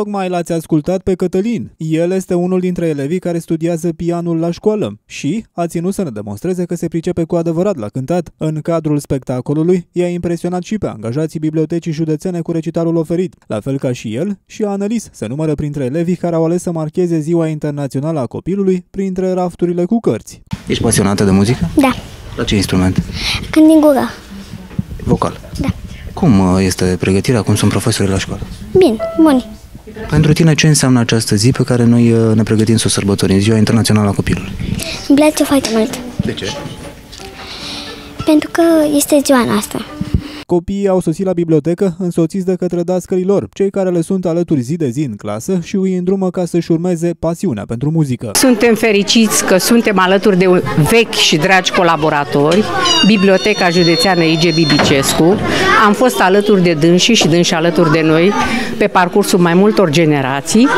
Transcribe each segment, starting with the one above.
Tocmai l-ați ascultat pe Cătălin. El este unul dintre elevii care studiază pianul la școală și a ținut să ne demonstreze că se pricepe cu adevărat la cântat. În cadrul spectacolului, i-a impresionat și pe angajații bibliotecii județene cu recitalul oferit, la fel ca și el și Annelies se numără printre elevii care au ales să marcheze Ziua Internațională a Copilului printre rafturile cu cărți. Ești pasionată de muzică? Da, La ce instrument? când din gură. Vocal. Da. Cum uh, este pregătirea? Cum sunt profesorii la școală? Bine, bun. Pentru tine ce înseamnă această zi pe care noi uh, ne pregătim să o sărbătorim, Ziua Internațională a Copilului? Îmi place foarte mult. De ce? Pentru că este ziua noastră. Copiii au sosit la bibliotecă însoțiți de către dascării lor, cei care le sunt alături zi de zi în clasă și îi îndrumă ca să-și urmeze pasiunea pentru muzică. Suntem fericiți că suntem alături de vechi și dragi colaboratori, Biblioteca Județeană I.G. Bibicescu. Am fost alături de dânsii și dânsi alături de noi pe parcursul mai multor generații.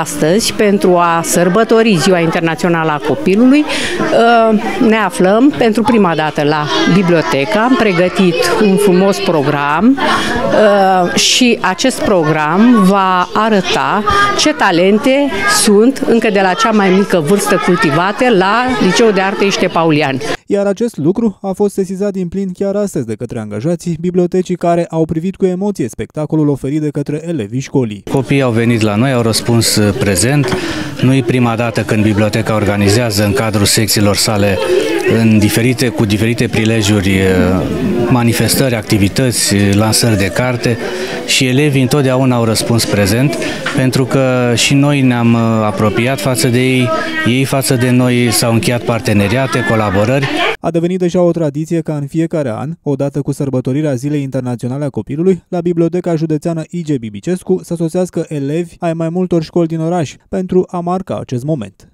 Astăzi, pentru a sărbători Ziua Internațională a Copilului, uh, ne aflăm pentru prima dată la bibliotecă. Am pregătit un frumos program uh, și acest program va arăta ce talente sunt încă de la cea mai mică vârstă cultivate la Liceul de Arte Iște Paulian. Iar acest lucru a fost sesizat din plin chiar astăzi de către angajații bibliotecii care au privit cu emoție spectacolul oferit de către elevii școlii. Copiii au venit la noi, au răspuns uh, prezent. Nu e prima dată când biblioteca organizează în cadrul secțiilor sale în diferite, cu diferite prilejuri uh, manifestări, activități, uh, lansări de carte și elevii întotdeauna au răspuns prezent pentru că și noi ne-am apropiat față de ei, ei față de noi s-au încheiat parteneriate, colaborări A devenit deja o tradiție ca în fiecare an, odată cu sărbătorirea Zilei Internaționale a Copilului, la Biblioteca Județeană I.G. Bibicescu să sosească elevi ai mai multor școli din oraș pentru a marca acest moment.